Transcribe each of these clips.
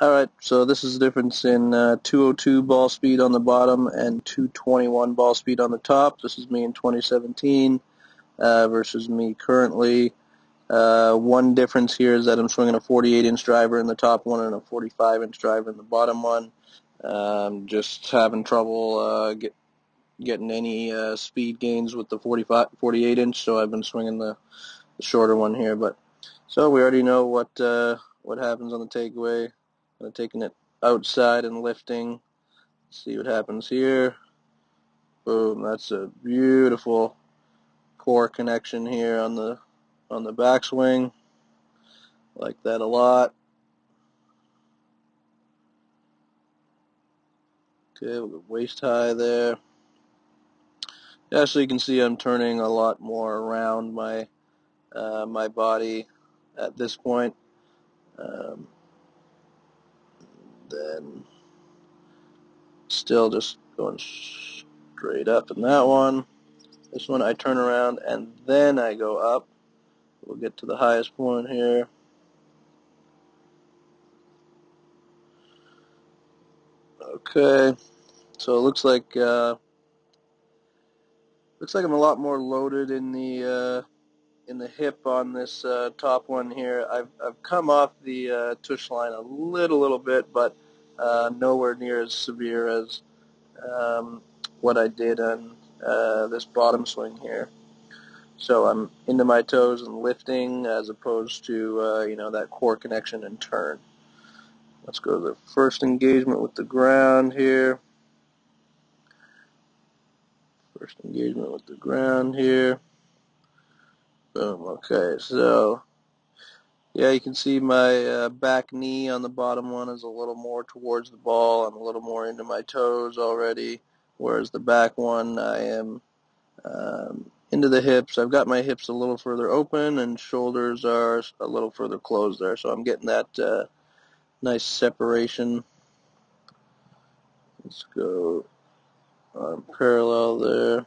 Alright, so this is the difference in uh, 202 ball speed on the bottom and 221 ball speed on the top. This is me in 2017 uh, versus me currently. Uh, one difference here is that I'm swinging a 48 inch driver in the top one and a 45 inch driver in the bottom one. Um, just having trouble uh, get, getting any uh, speed gains with the 45, 48 inch, so I've been swinging the, the shorter one here. But so we already know what uh, what happens on the takeaway. Kind of taking it outside and lifting. See what happens here. Boom, that's a beautiful core connection here on the on the backswing. Like that a lot. Okay, we'll waist high there. Yeah, so you can see I'm turning a lot more around my uh, my body at this point. Um, then still just going straight up in that one. This one I turn around and then I go up. We'll get to the highest point here. Okay, so it looks like uh, looks like I'm a lot more loaded in the uh, in the hip on this uh, top one here. I've, I've come off the uh, tush line a little, little bit, but uh, nowhere near as severe as um, what I did on uh, this bottom swing here. So I'm into my toes and lifting as opposed to, uh, you know, that core connection and turn. Let's go to the first engagement with the ground here. First engagement with the ground here. Okay, so yeah, you can see my uh, back knee on the bottom one is a little more towards the ball. I'm a little more into my toes already, whereas the back one I am um, into the hips. I've got my hips a little further open and shoulders are a little further closed there, so I'm getting that uh, nice separation. Let's go parallel there.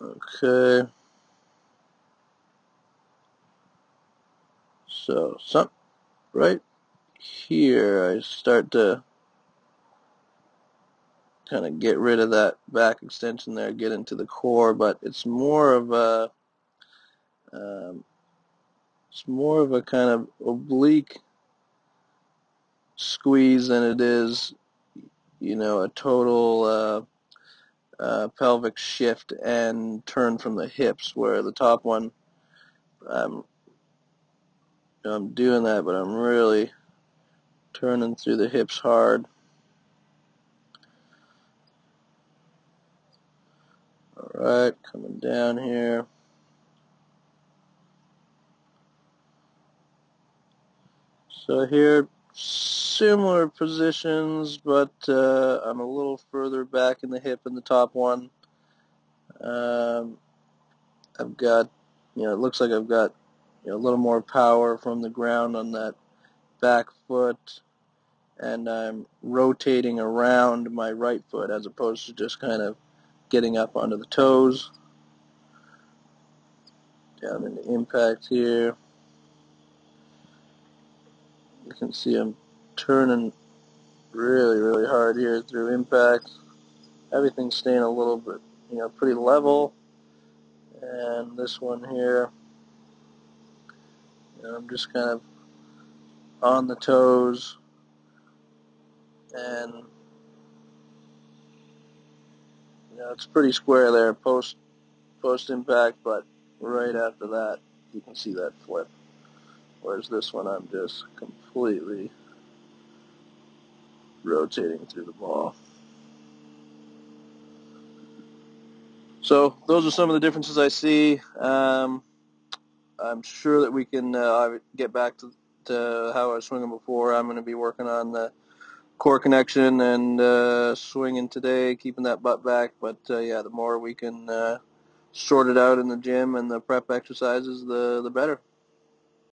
Okay. So, some right here, I start to kind of get rid of that back extension there, get into the core, but it's more of a, um, it's more of a kind of oblique squeeze than it is, you know, a total uh, uh, pelvic shift and turn from the hips, where the top one, I'm, I'm doing that, but I'm really turning through the hips hard. Alright, coming down here. So here, similar positions, but uh, I'm a little further back in the hip in the top one. Um, I've got, you know, it looks like I've got you know, a little more power from the ground on that back foot, and I'm rotating around my right foot as opposed to just kind of getting up onto the toes. Down in the impact here. You can see I'm turning really, really hard here through impact. Everything's staying a little bit, you know, pretty level. And this one here, you know, I'm just kind of on the toes and you know, it's pretty square there post post impact, but right after that, you can see that flip. Whereas this one, I'm just completely rotating through the ball. So those are some of the differences I see. Um, I'm sure that we can uh, get back to, to how I was swinging before. I'm going to be working on the core connection and uh, swinging today, keeping that butt back. But uh, yeah, the more we can uh, sort it out in the gym and the prep exercises, the the better.